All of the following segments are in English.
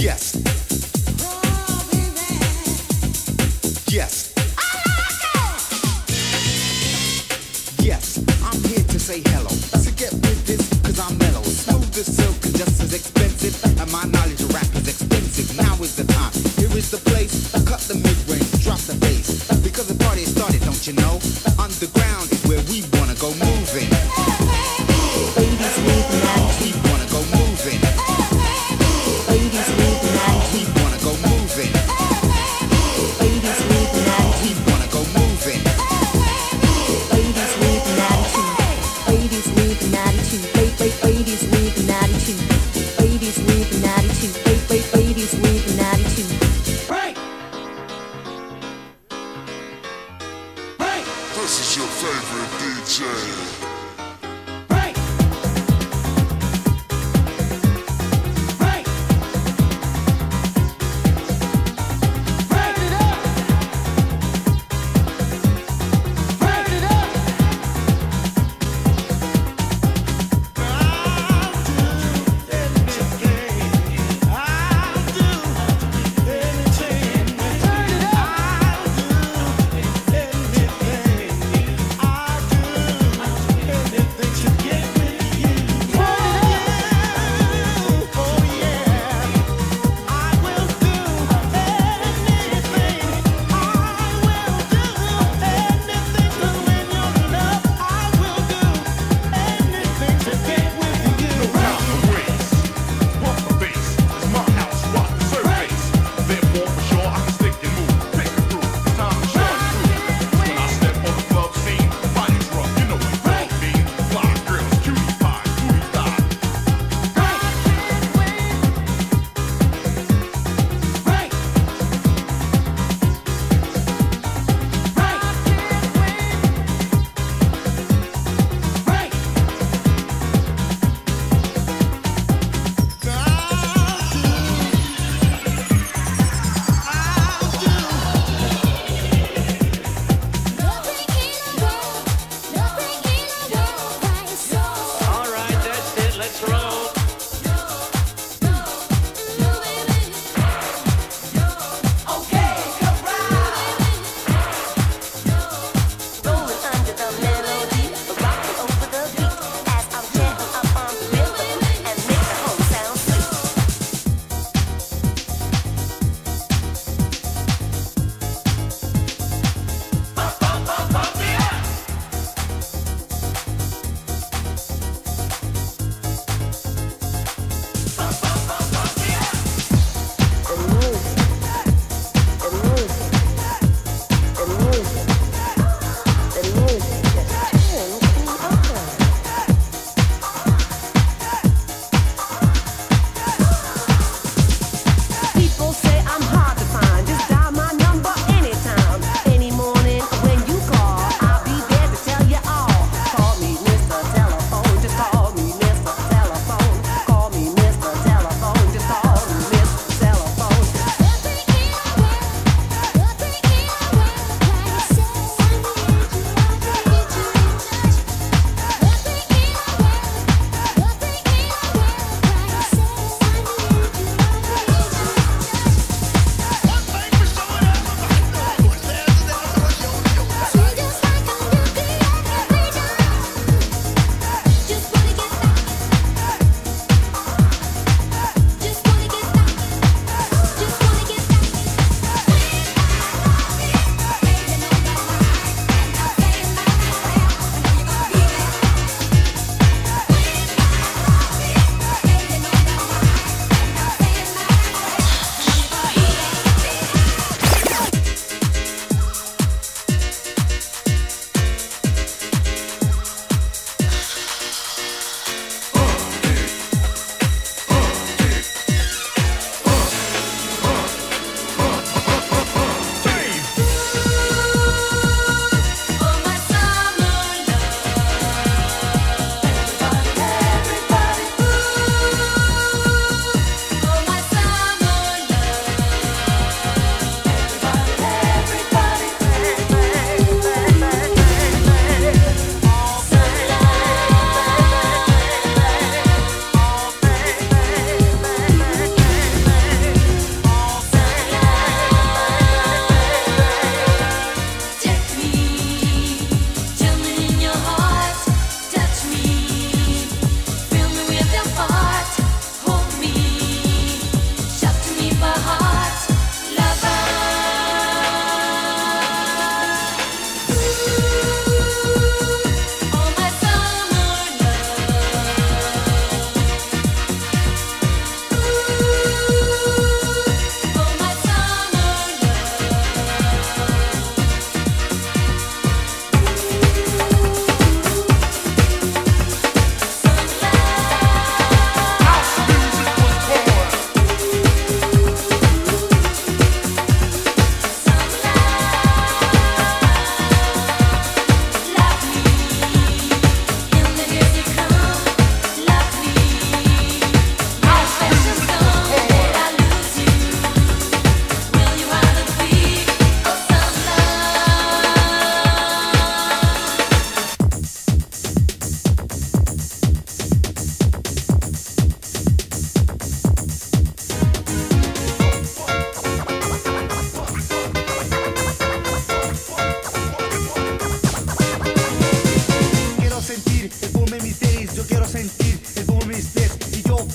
Yes.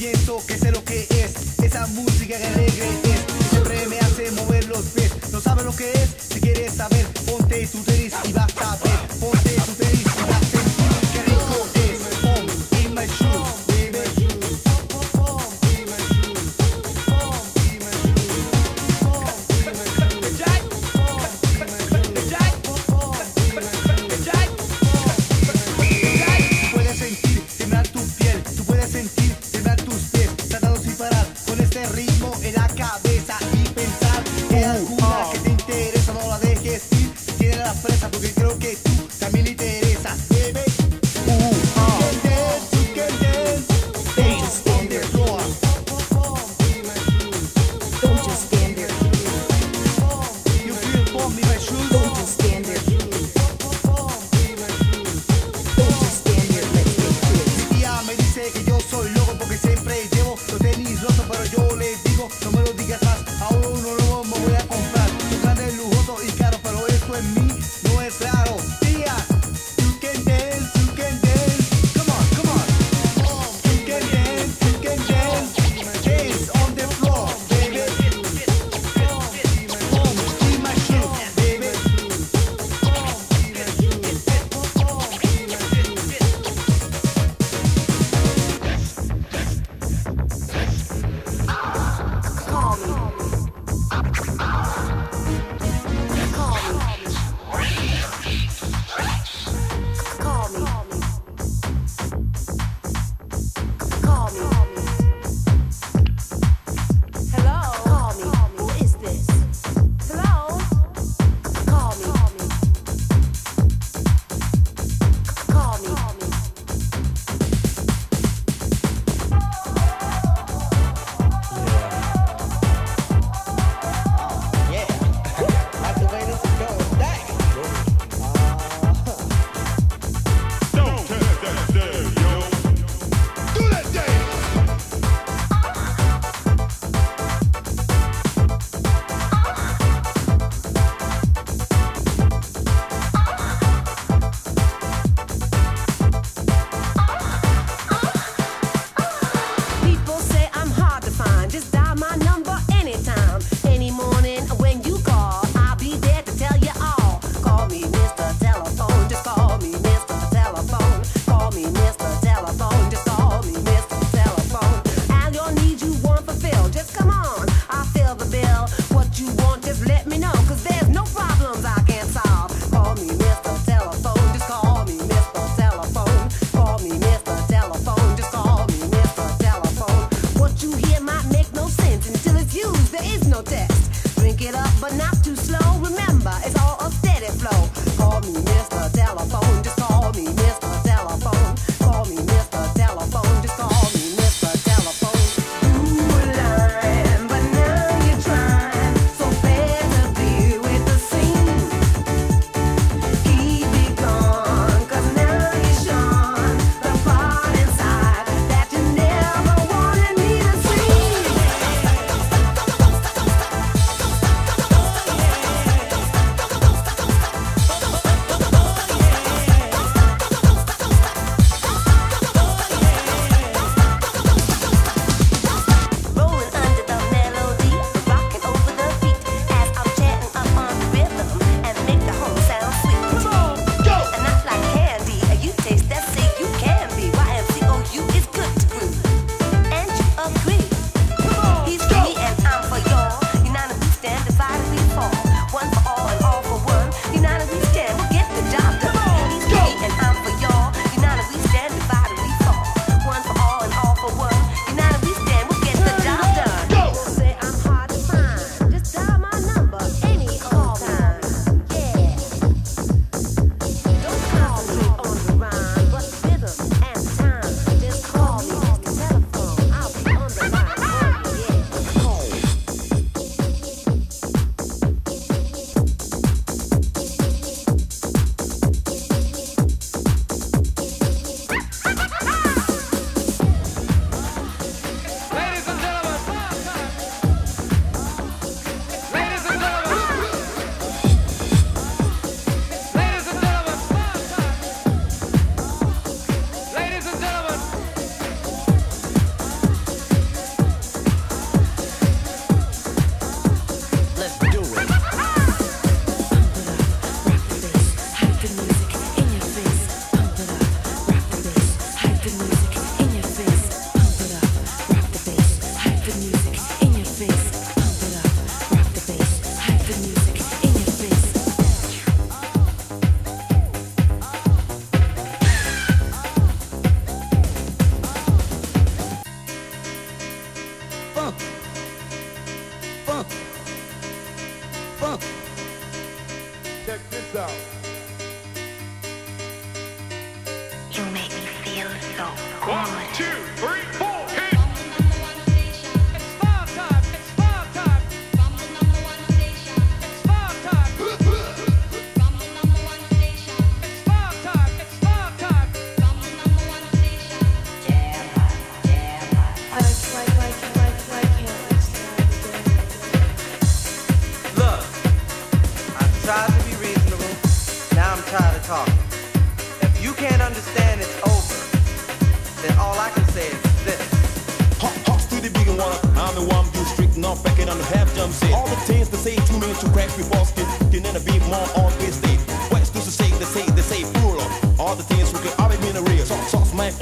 pienso que se lo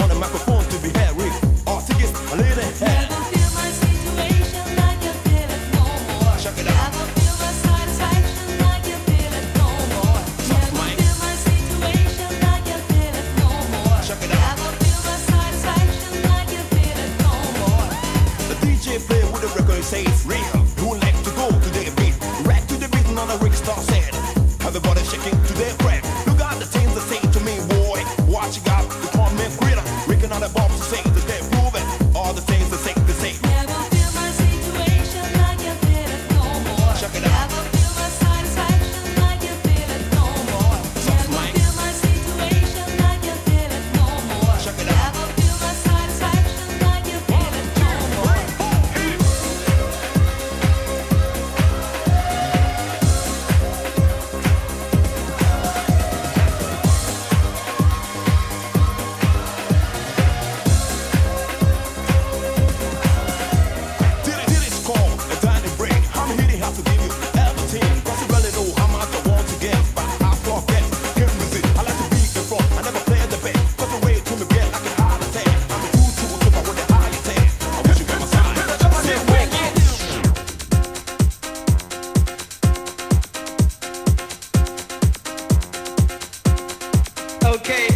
on the microphone Okay,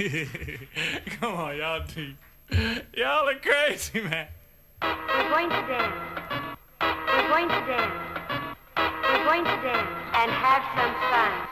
Come on, y'all. Y'all are crazy, man. We're going to dance. We're going to dance. We're going to dance and have some fun.